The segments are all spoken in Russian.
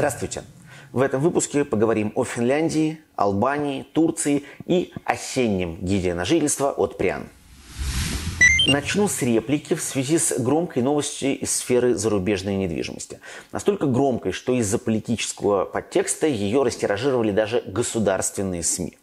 Здравствуйте! В этом выпуске поговорим о Финляндии, Албании, Турции и осеннем гиде на жительство от Приан. Начну с реплики в связи с громкой новостью из сферы зарубежной недвижимости. Настолько громкой, что из-за политического подтекста ее растиражировали даже государственные СМИ.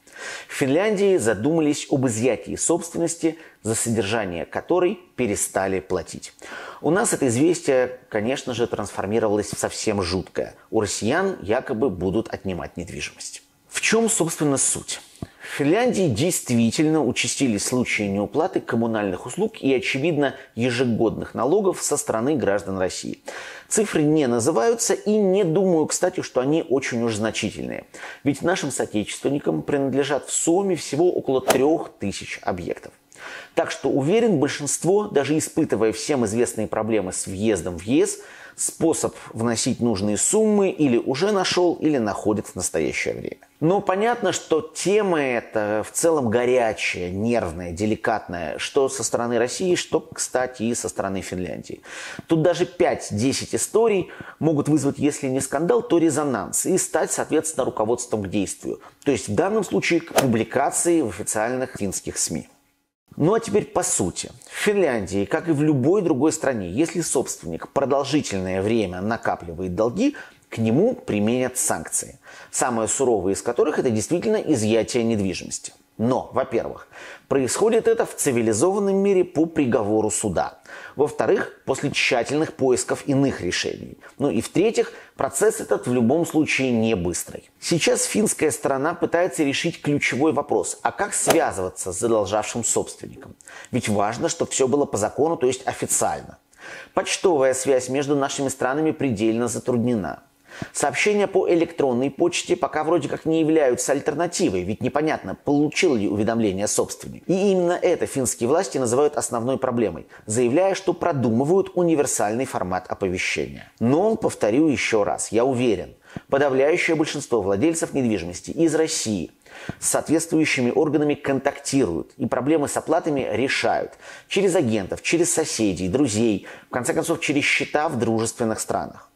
В Финляндии задумались об изъятии собственности, за содержание которой перестали платить. У нас это известие, конечно же, трансформировалось в совсем жуткое. У россиян якобы будут отнимать недвижимость. В чем, собственно, суть? В Финляндии действительно участились случаи неуплаты коммунальных услуг и, очевидно, ежегодных налогов со стороны граждан России. Цифры не называются и не думаю, кстати, что они очень уж значительные. Ведь нашим соотечественникам принадлежат в сумме всего около трех тысяч объектов. Так что уверен, большинство, даже испытывая всем известные проблемы с въездом в ЕС, способ вносить нужные суммы или уже нашел, или находит в настоящее время. Но понятно, что тема эта в целом горячая, нервная, деликатная, что со стороны России, что, кстати, и со стороны Финляндии. Тут даже 5-10 историй могут вызвать, если не скандал, то резонанс и стать, соответственно, руководством к действию. То есть в данном случае к публикации в официальных финских СМИ. Ну а теперь по сути. В Финляндии, как и в любой другой стране, если собственник продолжительное время накапливает долги, к нему применят санкции. Самые суровые из которых это действительно изъятие недвижимости. Но, во-первых, происходит это в цивилизованном мире по приговору суда. Во-вторых, после тщательных поисков иных решений. Ну и в-третьих, процесс этот в любом случае не быстрый. Сейчас финская сторона пытается решить ключевой вопрос, а как связываться с задолжавшим собственником? Ведь важно, чтобы все было по закону, то есть официально. Почтовая связь между нашими странами предельно затруднена. Сообщения по электронной почте пока вроде как не являются альтернативой, ведь непонятно, получил ли уведомление собственник. И именно это финские власти называют основной проблемой, заявляя, что продумывают универсальный формат оповещения. Но, повторю еще раз, я уверен, подавляющее большинство владельцев недвижимости из России с соответствующими органами контактируют и проблемы с оплатами решают через агентов, через соседей, друзей, в конце концов через счета в дружественных странах.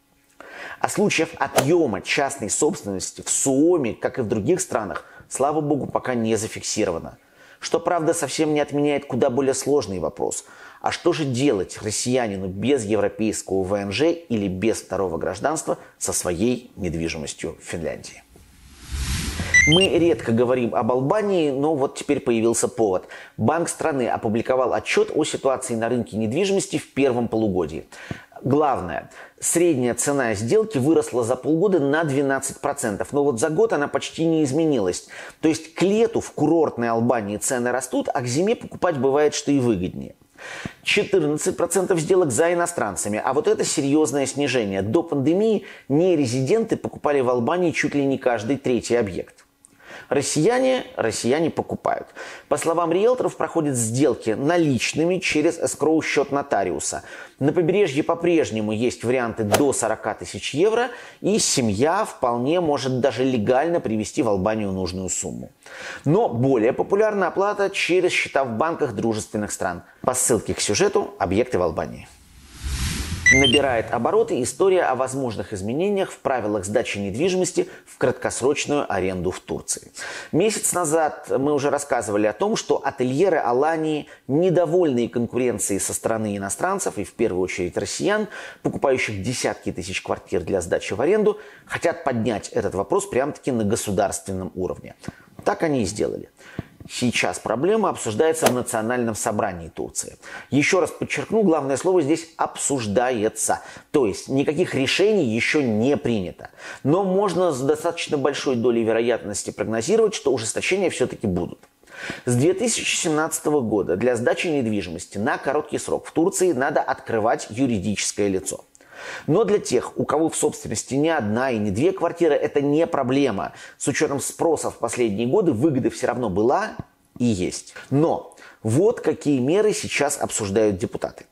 А случаев отъема частной собственности в Суоме, как и в других странах, слава богу, пока не зафиксировано. Что, правда, совсем не отменяет куда более сложный вопрос. А что же делать россиянину без европейского ВНЖ или без второго гражданства со своей недвижимостью в Финляндии? Мы редко говорим об Албании, но вот теперь появился повод. Банк страны опубликовал отчет о ситуации на рынке недвижимости в первом полугодии. Главное, средняя цена сделки выросла за полгода на 12%, но вот за год она почти не изменилась. То есть к лету в курортной Албании цены растут, а к зиме покупать бывает, что и выгоднее. 14% сделок за иностранцами, а вот это серьезное снижение. До пандемии нерезиденты покупали в Албании чуть ли не каждый третий объект. Россияне, россияне покупают. По словам риэлторов, проходят сделки наличными через эскроу счет нотариуса. На побережье по-прежнему есть варианты до 40 тысяч евро, и семья вполне может даже легально привести в Албанию нужную сумму. Но более популярна оплата через счета в банках дружественных стран. По ссылке к сюжету «Объекты в Албании». Набирает обороты история о возможных изменениях в правилах сдачи недвижимости в краткосрочную аренду в Турции. Месяц назад мы уже рассказывали о том, что ательеры Алании, недовольные конкуренцией со стороны иностранцев и в первую очередь россиян, покупающих десятки тысяч квартир для сдачи в аренду, хотят поднять этот вопрос прямо-таки на государственном уровне. Так они и сделали. Сейчас проблема обсуждается в Национальном собрании Турции. Еще раз подчеркну, главное слово здесь «обсуждается». То есть никаких решений еще не принято. Но можно с достаточно большой долей вероятности прогнозировать, что ужесточения все-таки будут. С 2017 года для сдачи недвижимости на короткий срок в Турции надо открывать юридическое лицо. Но для тех, у кого в собственности не одна и не две квартиры, это не проблема. С учетом спроса в последние годы выгода все равно была и есть. Но вот какие меры сейчас обсуждают депутаты.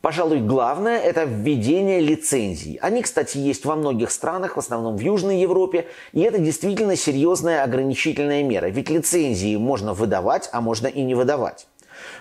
Пожалуй, главное – это введение лицензий. Они, кстати, есть во многих странах, в основном в Южной Европе, и это действительно серьезная ограничительная мера. Ведь лицензии можно выдавать, а можно и не выдавать.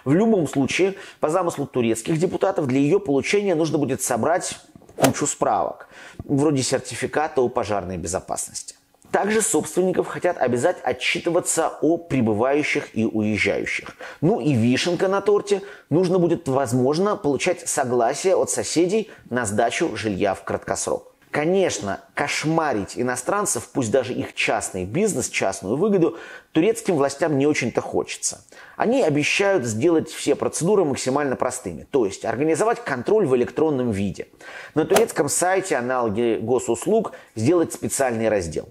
В любом случае, по замыслу турецких депутатов, для ее получения нужно будет собрать кучу справок, вроде сертификата о пожарной безопасности. Также собственников хотят обязать отчитываться о прибывающих и уезжающих. Ну и вишенка на торте. Нужно будет, возможно, получать согласие от соседей на сдачу жилья в краткосрок. Конечно, кошмарить иностранцев, пусть даже их частный бизнес, частную выгоду, турецким властям не очень-то хочется. Они обещают сделать все процедуры максимально простыми, то есть организовать контроль в электронном виде. На турецком сайте аналоги госуслуг сделать специальный раздел.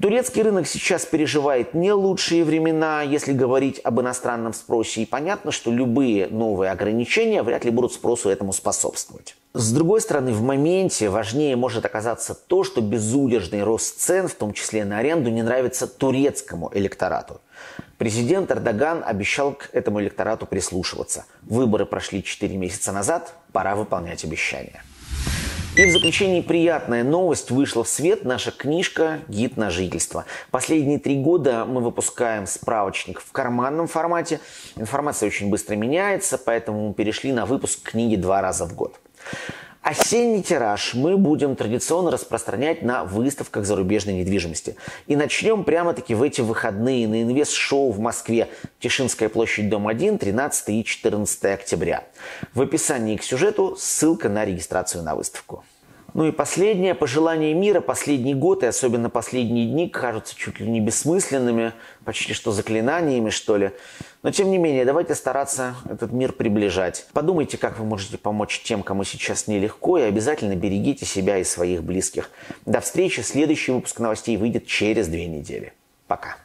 Турецкий рынок сейчас переживает не лучшие времена, если говорить об иностранном спросе. И понятно, что любые новые ограничения вряд ли будут спросу этому способствовать. С другой стороны, в моменте важнее может оказаться то, что безудержный рост цен, в том числе на аренду, не нравится турецкому электорату. Президент Эрдоган обещал к этому электорату прислушиваться. Выборы прошли 4 месяца назад, пора выполнять обещания. И в заключении приятная новость. Вышла в свет наша книжка «Гид на жительство». Последние три года мы выпускаем справочник в карманном формате. Информация очень быстро меняется, поэтому мы перешли на выпуск книги два раза в год. Осенний тираж мы будем традиционно распространять на выставках зарубежной недвижимости. И начнем прямо-таки в эти выходные на инвест-шоу в Москве. Тишинская площадь, дом 1, 13 и 14 октября. В описании к сюжету ссылка на регистрацию на выставку. Ну и последнее, пожелание мира. Последний год и особенно последние дни кажутся чуть ли не бессмысленными, почти что заклинаниями, что ли. Но тем не менее, давайте стараться этот мир приближать. Подумайте, как вы можете помочь тем, кому сейчас нелегко, и обязательно берегите себя и своих близких. До встречи. Следующий выпуск новостей выйдет через две недели. Пока.